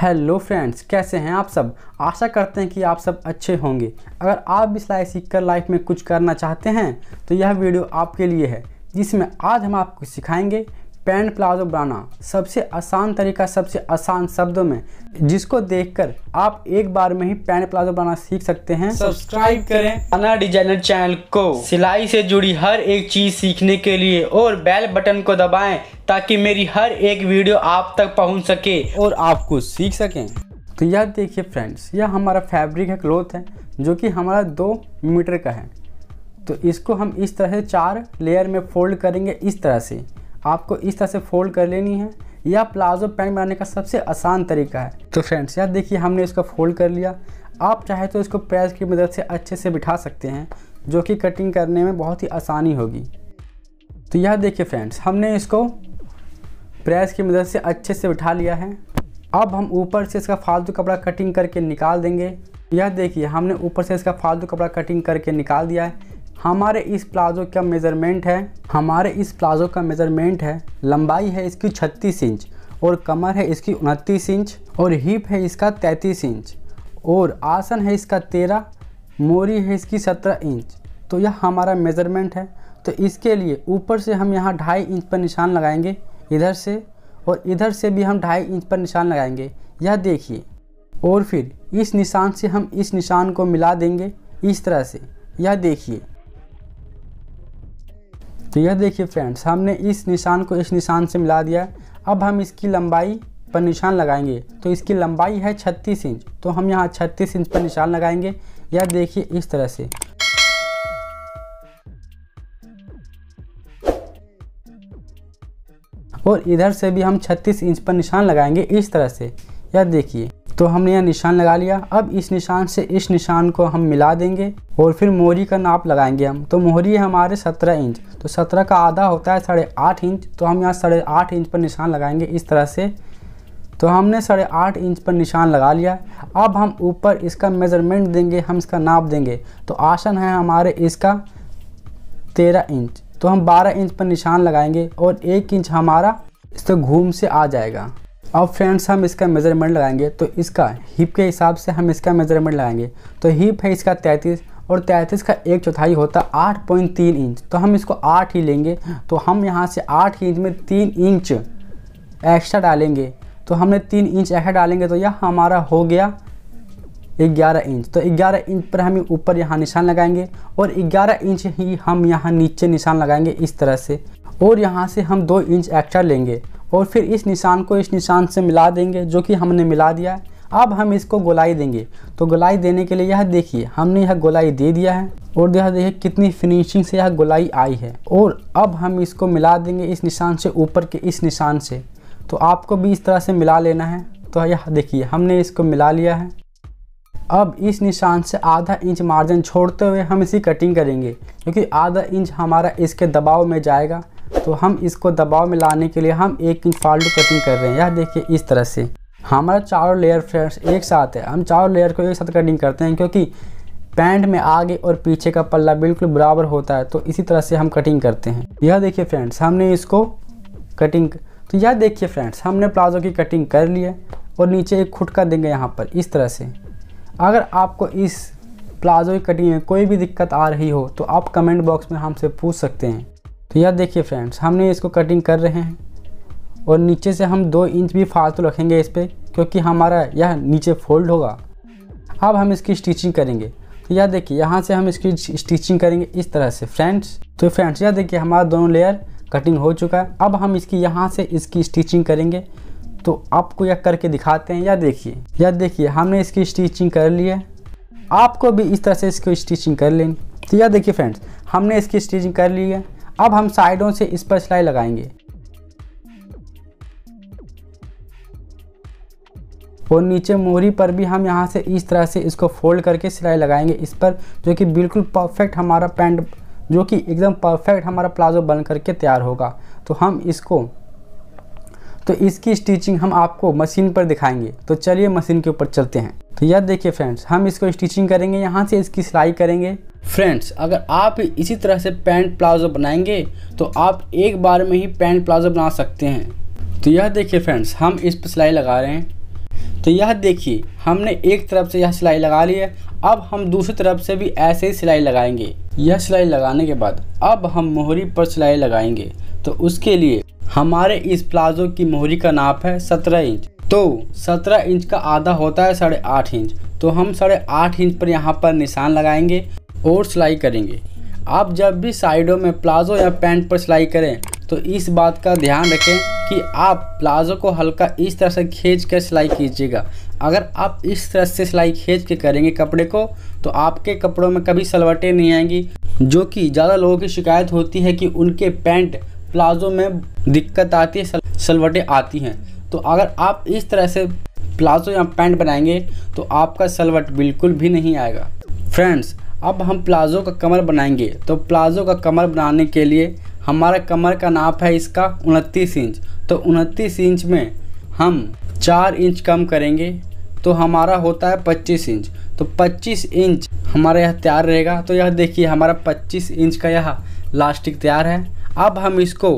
Hello friends कैसे हैं आप सब? आशा करते हैं कि आप सब अच्छे होंगे। अगर आप भी सिलाई सीखकर लाइफ में कुछ करना चाहते हैं तो यह वीडियो आपके लिए है, जिसमें आज हम आपको सिखाएँगे पैंट प्लाजो बनाना सबसे आसान तरीका सबसे आसान शब्दों में जिसको देखकर आप एक बार में ही पैंट प्लाजो बनाना सीख सकते हैं। सब्सक्राइब करें अना डिज़ाइनर चैनल को। सिलाई से जुड़ी हर एक चीज़ सीखने के लिए और बेल बटन को दबाएँ ताकि मेरी हर एक वीडियो आप तक पहुँच सके। और आप कुछ सीख सकें। तो यह देखिए फ्रेंड्स यह हमारा फैब्रिक है क्लोथ है जो कि हमारा दो मीटर का है। तो इसको हम इस तरह से चार लेयर में फोल्ड करेंगे इस तरह से। आपको इस तरह से फोल्ड कर लेनी है। यह प्लाजो पैंट बनाने का सबसे आसान तरीका है। तो फ्रेंड्स यार देखिए हमने इसको फोल्ड कर लिया। आप चाहे तो इसको प्रेस की मदद से अच्छे से बिठा सकते हैं, जो कि कटिंग करने में बहुत ही आसानी होगी। तो यह देखिए फ्रेंड्स, हमने इसको प्रेस की मदद से अच्छे से बिठा लिया है। अब हम ऊपर से इसका फालतू कपड़ा कटिंग करके निकाल देंगे। यह देखिए, हमने ऊपर से इसका फालतू कपड़ा कटिंग करके निकाल दिया है। हमारे इस प्लाज़ो का मेज़रमेंट है, हमारे इस प्लाज़ो का मेज़रमेंट है, लंबाई है इसकी 36 इंच और कमर है इसकी उनतीस इंच और हिप है इसका 33 इंच और आसन है इसका 13 मोरी है इसकी 17 इंच। तो यह हमारा मेज़रमेंट है। तो इसके लिए ऊपर से हम यहाँ ढाई इंच पर निशान लगाएँगे, इधर से और इधर से भी हम ढाई इंच पर निशान लगाएँगे। यह देखिए। और फिर इस निशान से हम इस निशान को मिला देंगे, इस तरह से। यह देखिए। तो यह देखिए फ्रेंड्स हमने इस निशान को इस निशान से मिला दिया अब हम इसकी लंबाई पर निशान लगाएँगे। तो इसकी लंबाई है 36 इंच। तो हम यहाँ 36 इंच पर निशान लगाएँगे। यह देखिए इस तरह से। और इधर से भी हम 36 इंच पर निशान लगाएँगे इस तरह से। यह देखिए। तो हमने यह निशान लगा लिया। अब इस निशान से इस निशान को हम मिला देंगे और फिर मोहरी का नाप लगाएँगे हम। तो मोहरी है हमारे सत्रह इंच। तो सत्रह का आधा होता है साढ़े आठ इंच। तो हम यहाँ साढ़े आठ इंच पर निशान लगाएँगे इस तरह से। तो हमने साढ़े आठ इंच पर निशान लगा लिया। अब हम ऊपर इसका मेज़रमेंट देंगे, हम इसका नाप देंगे। तो आसन है हमारे इसका तेरह इंच। तो हम बारह इंच पर निशान लगाएँगे और एक इंच हमारा इस घूम से आ जाएगा। अब फ्रेंड्स, हम इसका मेज़रमेंट लगाएँगे। तो इसका हिप के हिसाब से हम इसका मेज़रमेंट लगाएँगे। तो हिप है इसका तैंतीस और तैंतीस का एक चौथाई होता आठ पॉइंट तीन इंच तो हम इसको आठ ही लेंगे। तो हम यहाँ से आठ इंच में तीन इंच एक्स्ट्रा डालेंगे। तो हमने तीन इंच एक्स्ट्रा डालेंगे तो यह हमारा हो गया ग्यारह इंच तो ग्यारह इंच पर हम ऊपर यहाँ निशान लगाएँगे और ग्यारह इंच ही हम यहाँ नीचे निशान लगाएँगे इस तरह से। और यहाँ से हम दो इंच एक्स्ट्रा लेंगे। और फिर इस निशान को इस निशान से मिला देंगे, जो कि हमने मिला दिया है। अब हम इसको गोलाई देंगे। तो गोलाई देने के लिए यह देखिए, हमने यह गोलाई दे दिया है और यह देखिए कितनी फिनिशिंग से यह गोलाई आई है। और अब हम इसको मिला देंगे इस निशान से ऊपर के इस निशान से। तो आपको भी इस तरह से मिला लेना है। तो यह देखिए, हमने इसको मिला लिया है। अब इस निशान से आधा इंच मार्जिन छोड़ते हुए हम इसी कटिंग करेंगे, क्योंकि आधा इंच हमारा इसके दबाव में जाएगा। तो हम इसको दबाव में लाने के लिए हम एक इंच फाल्टू कटिंग कर रहे हैं। यह देखिए इस तरह से। हमारा चारों लेयर फ्रेंड्स एक साथ है। हम चारों लेयर को एक साथ कटिंग करते हैं क्योंकि पैंट में आगे और पीछे का पल्ला बिल्कुल बराबर होता है तो इसी तरह से हम कटिंग करते हैं। यह देखिए फ्रेंड्स हमने इसको कटिंग तो यह देखिए फ्रेंड्स हमने प्लाजो की कटिंग कर ली है और नीचे एक खुटका देंगे यहाँ पर, इस तरह से। अगर आपको इस प्लाजो की कटिंग में कोई भी दिक्कत आ रही हो तो आप कमेंट बॉक्स में हमसे पूछ सकते हैं। तो यह देखिए फ्रेंड्स हमने इसको कटिंग कर रहे हैं और नीचे से हम दो इंच भी फालतू रखेंगे इस पर क्योंकि हमारा यह नीचे फोल्ड होगा। अब हम इसकी स्टिचिंग करेंगे। तो यह देखिए, यहाँ से हम इसकी स्टिचिंग करेंगे इस तरह से फ्रेंड्स तो फ्रेंड्स यह देखिए हमारा दोनों लेयर कटिंग हो चुका है। अब हम इसकी यहाँ से इसकी स्टिचिंग करेंगे। तो आपको यह करके दिखाते हैं। या देखिए या देखिए, हमने इसकी स्टिचिंग कर ली है। आपको भी इस तरह से इसकी स्टिचिंग कर लेनी तो यह देखिए फ्रेंड्स हमने इसकी स्टिचिंग कर ली है। अब हम साइडों से इस पर सिलाई लगाएँगे। और नीचे मोहरी पर भी हम यहाँ से इस तरह से इसको फोल्ड करके सिलाई लगाएँगे इस पर, जो कि बिल्कुल परफेक्ट हमारा पैंट, जो कि एकदम परफेक्ट हमारा प्लाजो बन करके तैयार होगा। तो हम इसको तो इसकी स्टिचिंग हम आपको मशीन पर दिखाएँगे। तो चलिए मशीन के ऊपर चलते हैं। तो यह देखिए फ्रेंड्स, हम इसको स्टिचिंग करेंगे, यहाँ से इसकी सिलाई करेंगे। फ्रेंड्स अगर आप इसी तरह से पैंट प्लाजो बनाएँगे तो आप एक बार में ही पैंट प्लाजो बना सकते हैं। तो यह देखिए फ्रेंड्स हम इस पर सिलाई लगा रहे हैं। तो यह देखिए, हमने एक तरफ़ से यह सिलाई लगा ली है, अब हम दूसरी तरफ़ से भी ऐसे ही सिलाई लगाएँगे। यह सिलाई लगाने के बाद, अब हम मोहरी पर सिलाई लगाएँगे। तो उसके लिए, हमारे इस प्लाजो की मोहरी का नाप है सत्रह इंच। तो सत्रह इंच का आधा होता है साढ़े आठ इंच। तो हम साढ़े आठ इंच पर यहाँ पर निशान लगाएँगे। और सिलाई करेंगे। आप जब भी साइडों में प्लाजो या पैंट पर सिलाई करें तो इस बात का ध्यान रखें कि आप प्लाजो को हल्का इस तरह से खींच कर सिलाई कीजिएगा। अगर आप इस तरह से सिलाई खींच के करेंगे कपड़े को तो आपके कपड़ों में कभी सलवटें नहीं आएँगी, जो कि ज़्यादा लोगों की शिकायत होती है कि उनके पैंट प्लाजो में दिक्कत आती है सलवटें आती हैं। तो अगर आप इस तरह से प्लाजो या पैंट बनाएँगे तो आपका सलवट बिल्कुल भी नहीं आएगा। फ्रेंड्स अब हम प्लाजो का कमर बनाएँगे। तो प्लाजो का कमर बनाने के लिए हमारा कमर का नाप है इसका उनतीस इंच। तो उनतीस इंच में हम चार इंच कम करेंगे तो हमारा होता है पच्चीस इंच। तो पच्चीस इंच हमारा यह तैयार रहेगा। तो यह देखिए, हमारा पच्चीस इंच का यह लास्टिक तैयार है। अब हम इसको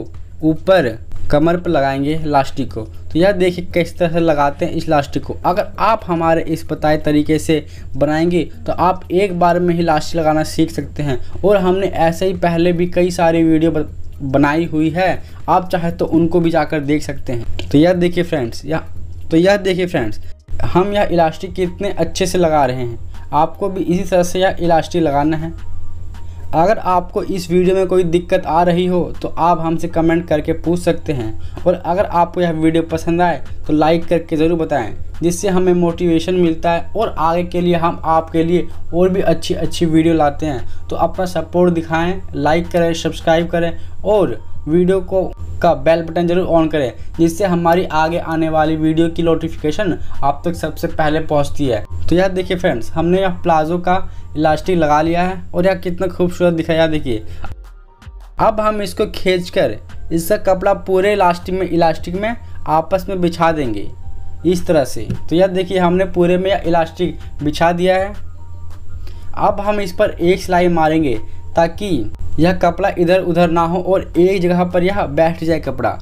ऊपर कमर पर लगाएँगे लास्टिक को। तो यह देखिए किस तरह से लगाते हैं इस लास्टिक को। अगर आप हमारे इस बताए तरीके से बनाएँगे तो आप एक बार में ही लास्टिक लगाना सीख सकते हैं। और हमने ऐसे ही पहले भी कई सारी वीडियो बनाई हुई है। आप चाहे तो उनको भी जाकर देख सकते हैं। तो यह देखिए फ्रेंड्स, यह तो यह देखिए फ्रेंड्स, हम यह इलास्टिक कितने अच्छे से लगा रहे हैं। आपको भी इसी तरह से यह इलास्टिक लगाना है। अगर आपको इस वीडियो में कोई दिक्कत आ रही हो तो आप हमसे कमेंट करके पूछ सकते हैं। और अगर आपको यह वीडियो पसंद आए तो लाइक करके ज़रूर बताएँ, जिससे हमें मोटिवेशन मिलता है और आगे के लिए हम आपके लिए और भी अच्छी अच्छी वीडियो लाते हैं। तो अपना सपोर्ट दिखाएँ, लाइक करें, सब्सक्राइब करें और वीडियो को, का बेल बटन ज़रूर ऑन करें, जिससे हमारी आगे आने वाली वीडियो की नोटिफिकेशन आप तक सबसे पहले पहुँचती है। तो यह देखिए फ्रेंड्स हमने यह प्लाजो का इलास्टिक लगा लिया है, और यह कितना खूबसूरत दिखाया देखिए। अब हम इसको खींच कर इसका कपड़ा पूरे इलास्टिक में इलास्टिक में आपस में बिछा देंगे, इस तरह से। तो यह देखिए, हमने पूरे में इलास्टिक बिछा दिया है। अब हम इस पर एक सिलाई मारेंगे, ताकि यह कपड़ा इधर उधर ना हो और एक जगह पर यह बैठ जाए कपड़ा।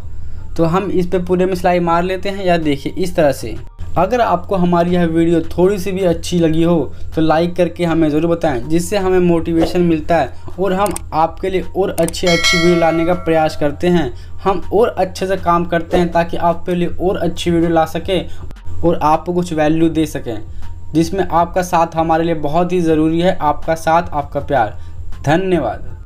तो हम इस पर पूरे में सिलाई मार लेते हैं या देखिए इस तरह से। अगर आपको हमारी यह वीडियो थोड़ी सी भी अच्छी लगी हो तो लाइक करके हमें ज़रूर बताएँ, जिससे हमें मोटिवेशन मिलता है और हम आपके लिए और अच्छी अच्छी वीडियो लाने का प्रयास करते हैं। हम और अच्छे से काम करते हैं ताकि आपके लिए और अच्छी वीडियो ला सकें और आपको कुछ वैल्यू दे सकें, जिसमें आपका साथ हमारे लिए बहुत ही ज़रूरी है, आपका साथ, आपका प्यार। धन्यवाद।